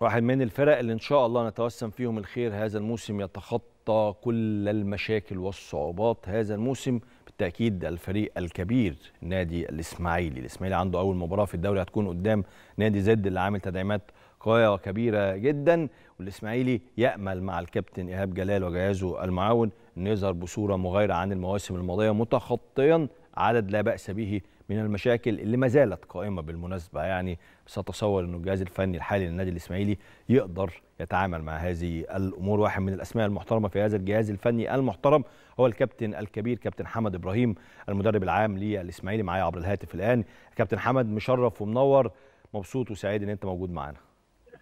واحد من الفرق اللي إن شاء الله نتوسم فيهم الخير هذا الموسم يتخطى كل المشاكل والصعوبات هذا الموسم. بالتأكيد الفريق الكبير نادي الإسماعيلي. الإسماعيلي عنده أول مباراة في الدوري هتكون قدام نادي زد اللي عامل تدعيمات قوية وكبيرة جدا. والإسماعيلي يأمل مع الكابتن إيهاب جلال وجهازه المعاون انه يظهر بصورة مغايرة عن المواسم الماضية متخطيا عدد لا بأس به من المشاكل اللي ما زالت قائمة بالمناسبة. يعني بس اتصور إنه الجهاز الفني الحالي للنادي الإسماعيلي يقدر يتعامل مع هذه الأمور. واحد من الأسماء المحترمة في هذا الجهاز الفني المحترم هو الكابتن الكبير كابتن حمد إبراهيم المدرب العام للإسماعيلي معايا عبر الهاتف الآن. كابتن حمد مشرف ومنور مبسوط وسعيد إن أنت موجود معانا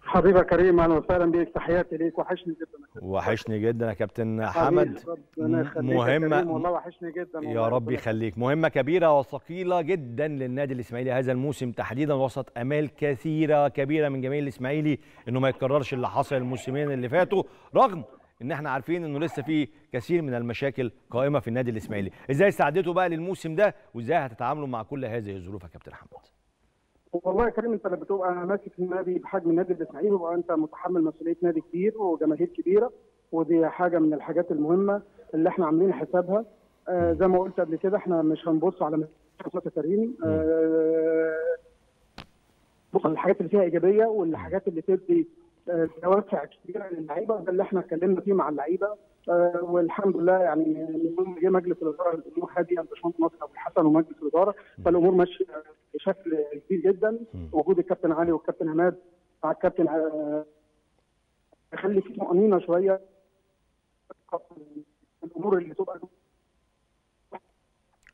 حبيبي كريم أهلا وسهلا بيك. تحياتي ليك. وحشني جدا وحشني جدا يا كابتن حمد. مهمه والله وحشني جدا يا رب يخليك. مهمة كبيرة وثقيلة جدا للنادي الإسماعيلي هذا الموسم تحديدا وسط أمال كثيرة كبيرة من جماهير الإسماعيلي إنه ما يتكررش اللي حصل الموسمين اللي فاتوا رغم إن إحنا عارفين إنه لسه في كثير من المشاكل قائمة في النادي الإسماعيلي. إزاي استعدتوا بقى للموسم ده؟ وإزاي هتتعاملوا مع كل هذه الظروف يا كابتن حمد والله يا كريم انت لما بتبقى ماسك النادي بحجم النادي الاسماعيلي يبقى انت متحمل مسؤولية نادي كبير وجماهير كبيرة ودي حاجة من الحاجات المهمة اللي إحنا عاملين حسابها. آه زي ما قلت قبل كده إحنا مش هنبص على مسؤولية كريم. آه الحاجات اللي فيها إيجابية والحاجات اللي تدي دوافع كبيره للعيبة ده اللي إحنا اتكلمنا فيه مع اللعيبة. آه والحمد لله يعني من جه مجلس الإدارة الأمور هادية الباشمهندس ناصر أبو الحسن ومجلس الإدارة. فالأمور ماشية بشكل كبير جدا. وجود الكابتن علي والكابتن عماد مع الكابتن آه يخلي في طمانينه شوية. الأمور اللي تبقى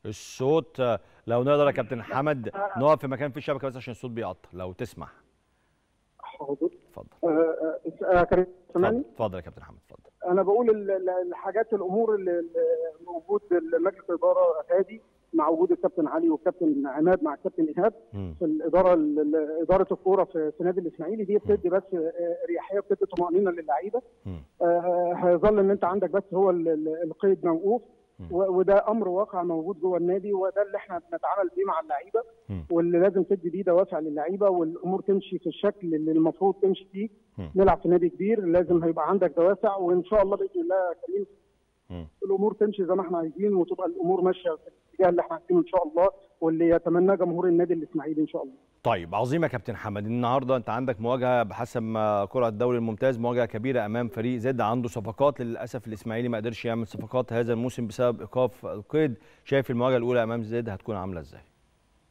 الصوت لو نقدر يا كابتن حمد نقف في مكان فيه شبكة بس عشان الصوت بيقطع لو تسمح. حاضر اتفضل. آه كريم سامعني؟ اتفضل. يا كابتن حمد اتفضل. أنا بقول الحاجات الأمور اللي موجود مجلس الإدارة هادي مع وجود الكابتن علي والكابتن عماد مع الكابتن إيهاب في الإدارة إدارة الكورة في نادي الإسماعيلي دي بتدي بس اريحيه بتدي طمأنينة للعيبة. آه هيظل إن أنت عندك بس هو القيد موقوف. وده أمر واقع موجود جوه النادي وده اللي إحنا بنتعامل بيه مع اللعيبة واللي لازم تدي بيه دوافع للعيبة والأمور تمشي في الشكل اللي المفروض تمشي فيه. نلعب في نادي كبير لازم هيبقى عندك دوافع وإن شاء الله بإذن الله يا كريم الأمور تمشي زي ما إحنا عايزين وتبقى الأمور ماشية في الاتجاه اللي إحنا عايزينه إن شاء الله. واللي يتمناه جمهور النادي الإسماعيلي إن شاء الله. طيب عظيم يا كابتن حمد النهارده أنت عندك مواجهة بحسب ما كرة الدوري الممتاز مواجهة كبيرة أمام فريق زد عنده صفقات للأسف الإسماعيلي ما قدرش يعمل صفقات هذا الموسم بسبب إيقاف القيد شايف المواجهة الأولى أمام زد هتكون عاملة إزاي؟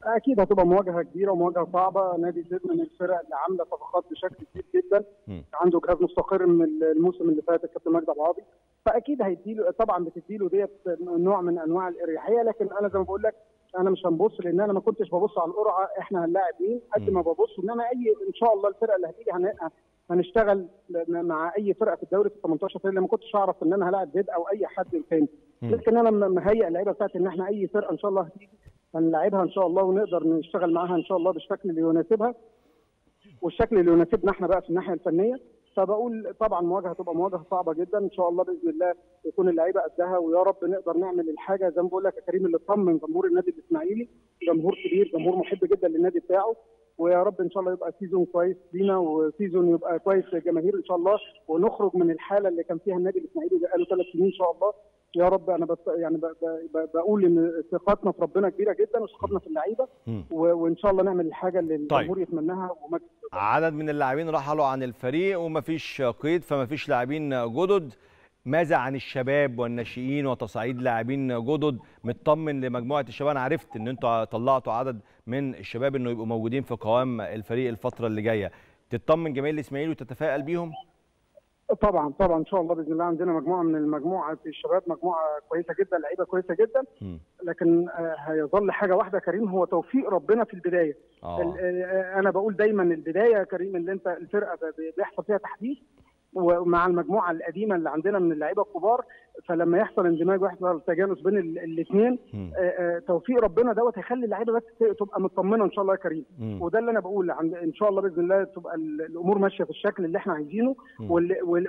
أكيد هتبقى مواجهة كبيرة ومواجهة صعبة نادي زد من الفرق اللي عاملة صفقات بشكل كبير جدا م. عنده جهاز مستقر من الموسم اللي فات الكابتن مجدي ابو عاطي فأكيد هيديله طبعا بتديله ديت نوع من أنواع الإريحية لكن أنا زي ما بقول لك أنا مش هنبص لأن أنا ما كنتش ببص على القرعة إحنا هنلاعب مين قد ما ببص ان أنا أي إن شاء الله الفرقة اللي هتيجي هنشتغل مع أي فرقة في الدوري في 18 فرقه ما كنتش أعرف إن أنا هلاعب زد أو أي حد تاني. لكن أنا مهيئ اللعيبة بتاعتي إن إحنا أي فرقة إن شاء الله هتيجي هنلاعبها إن شاء الله ونقدر نشتغل معاها إن شاء الله بالشكل اللي يناسبها. والشكل اللي يناسبنا إحنا بقى في الناحية الفنية. فبقول طبعا مواجهة هتبقى مواجهة صعبة جدا. إن شاء الله بإذن الله يكون اللعيبة قدها ويا رب نقدر نعمل الحاجة. زي ما بقول لك يا كريم اللي تطمن جمهور النادي الإسماعيلي جمهور كبير جمهور محب جدا للنادي بتاعه. ويا رب إن شاء الله يبقى season كويس لينا و season يبقى كويس للجماهير إن شاء الله. ونخرج من الحالة اللي كان فيها النادي الإسماعيلي بقاله ثلاث سنين إن شاء الله. يا رب أنا بس يعني بقول إن ثقتنا في ربنا كبيرة جدا وثقتنا في اللعيبة وإن شاء الله نعمل الحاجة اللي الجمهور طيب. يتمناها ومجلس عدد من اللاعبين رحلوا عن الفريق ومفيش قيد فمفيش لاعبين جدد. ماذا عن الشباب والناشئين وتصعيد لاعبين جدد؟ مطمن لمجموعة الشباب. أنا عرفت إن أنتوا طلعتوا عدد من الشباب إنه يبقوا موجودين في قوام الفريق الفترة اللي جاية. تطمن جماهير الإسماعيلي وتتفائل بيهم؟ طبعا طبعا إن شاء الله بإذن الله عندنا مجموعة من المجموعة الشباب مجموعة كويسة جدا لعيبة كويسة جدا. لكن هيظل حاجة واحدة كريم هو توفيق ربنا في البداية. آه. أنا بقول دايما البداية كريم اللي أنت الفرقة بيحصل فيها تحديث. ومع المجموعة القديمة اللي عندنا من اللعيبة الكبار فلما يحصل اندماج ويحصل تجانس بين الاثنين توفيق ربنا دوت هيخلي اللعيبة بس تبقى مطمنة إن شاء الله يا كريم. مم. وده اللي أنا بقول إن شاء الله بإذن الله تبقى الأمور ماشية في الشكل اللي إحنا عايزينه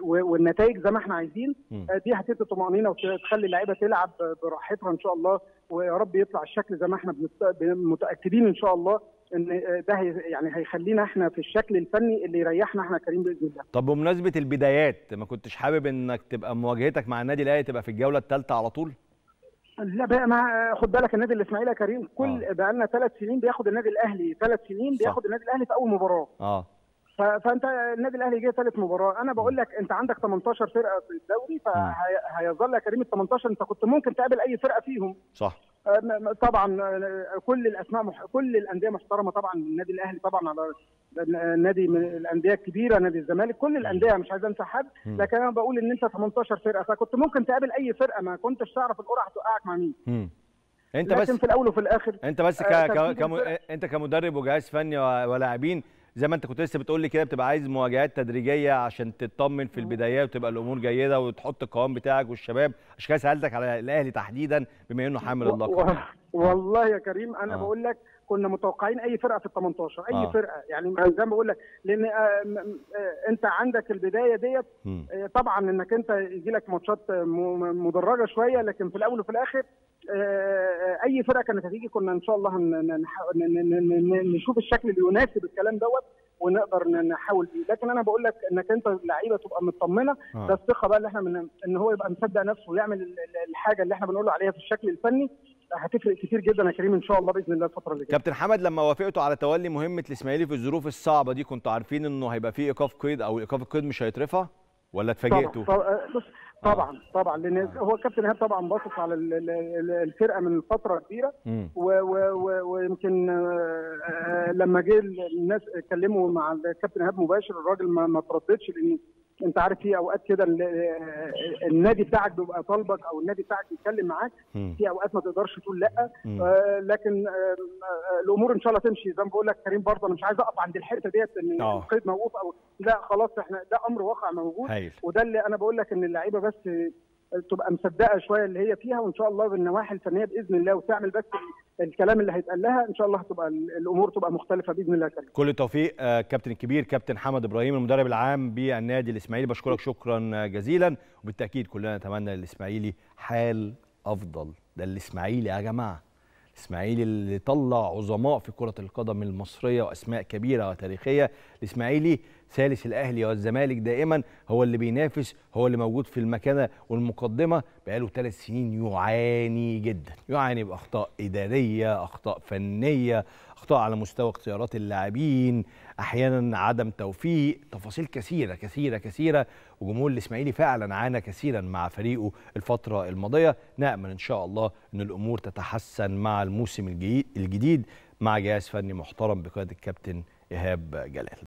والنتائج زي ما إحنا عايزين. مم. دي هتدي طمأنينة وتخلي اللعيبة تلعب براحتها إن شاء الله ويا رب يطلع الشكل زي ما إحنا متاكدين إن شاء الله. إن ده هي يعني هيخلينا إحنا في الشكل الفني اللي يريحنا إحنا كريم باذن الله طب بمناسبة البدايات ما كنتش حابب إنك تبقى مواجهتك مع النادي الأهلي تبقى في الجولة الثالثه على طول لا بقى ما خد بالك النادي الإسماعيلي يا كريم كل آه. بقى لنا ثلاث سنين بياخد النادي الأهلي ثلاث سنين. بياخد النادي الأهلي في أول مباراة آه فأنت النادي الأهلي جه ثالث مباراة. أنا بقول لك أنت عندك 18 فرقة في الدوري فهيظل يا كريم ال 18 أنت كنت ممكن تقابل أي فرقة فيهم. صح. آه، طبعا آه، كل الأسماء مح... كل الأندية محترمة طبعا. النادي الأهلي طبعا على نادي من الأندية الكبيرة نادي الزمالك كل الأندية. مش عايز أنسى حد. لكن أنا بقول إن أنت 18 فرقة. فكنت ممكن تقابل أي فرقة. ما كنتش تعرف القرعة هتوقعك مع مين. أنت لكن بس في الأول وفي الآخر أنت بس ك... آه، ك... ترتيب كم... أنت كمدرب وجهاز فني ولاعبين زي ما انت كنت لسه بتقول لي كده بتبقى عايز مواجهات تدريجية عشان تطمن في البدايات وتبقى الأمور جيدة وتحط القوام بتاعك والشباب عشان كده سألتك على الأهلي تحديدا بما إنه حامل اللقب والله يا كريم أنا. آه. بقول لك كنا متوقعين أي فرقة في ال 18 أي آه. فرقة يعني زي ما بقول لك لأن آه آه أنت عندك البداية ديت. آه طبعا إنك أنت يجي لك ماتشات مدرجة شوية لكن في الأول وفي الآخر أي فرقة كانت هتيجي كنا إن شاء الله نشوف الشكل اللي يناسب الكلام دوت ونقدر نحاول فيه لكن أنا بقول لك إنك أنت اللعيبه تبقى مطمنة آه. ده الثقة بقى اللي إحنا من إن هو يبقى مصدق نفسه ويعمل ال- ال- الحاجة اللي إحنا بنقول عليها في الشكل الفني هتفرق كتير جدا يا كريم إن شاء الله بإذن الله الفترة اللي جاية. كابتن حمد لما وافقتوا على تولي مهمه الإسماعيلي في الظروف الصعبة دي كنتوا عارفين إنه هيبقى في إيقاف قيد أو إيقاف القيد مش هيترفع؟ ولا اتفاجئتوا؟ طبعا طبعا بص طبعا طبعا لأن هو الكابتن إيهاب طبعا باصص على ال- ال- ال- الفرقة من فترة كبيرة. ويمكن آه، آه، لما جه الناس اتكلموا مع الكابتن إيهاب مباشر الراجل ما ترددش لأن انت عارف في اوقات كده آه، النادي بتاعك بيبقى طالبك أو النادي بتاعك بيتكلم معاك. في اوقات ما تقدرش تقول لأ. آه، لكن آه، آه، الأمور ان شاء الله تمشي زي ما بقول لك كريم برضه أنا مش عايز اقف عند الحته ديت ان آه. القيد موقوف أو لا خلاص إحنا ده أمر واقع موجود وده اللي أنا بقول لك ان اللعيبه بس تبقى مصدقة شوية اللي هي فيها وإن شاء الله بالنواحي الفنية بإذن الله. وتعمل بس الكلام اللي هيتقال لها إن شاء الله هتبقى الأمور تبقى مختلفة بإذن الله كريم. كل التوفيق آه، كابتن الكبير كابتن حمد إبراهيم المدرب العام بالنادي الإسماعيلي. بشكرك شكرا آه، جزيلا. وبالتأكيد كلنا نتمنى للإسماعيلي حال أفضل. ده الإسماعيلي يا جماعة. الاسماعيلي اللي طلع عظماء في كرة القدم المصرية وأسماء كبيرة وتاريخية. الإسماعيلي ثالث الأهلي والزمالك دائما هو اللي بينافس هو اللي موجود في المكانة والمقدمة. بقاله ثلاث سنين يعاني جدا. يعاني بأخطاء إدارية أخطاء فنية أخطاء على مستوى اختيارات اللاعبين أحيانا عدم توفيق تفاصيل كثيرة كثيرة كثيرة وجمهور الإسماعيلي فعلا عانى كثيرا مع فريقه الفترة الماضية. نأمل إن شاء الله إن الأمور تتحسن مع الموسم الجديد مع جهاز فني محترم بقيادة الكابتن إيهاب جلال.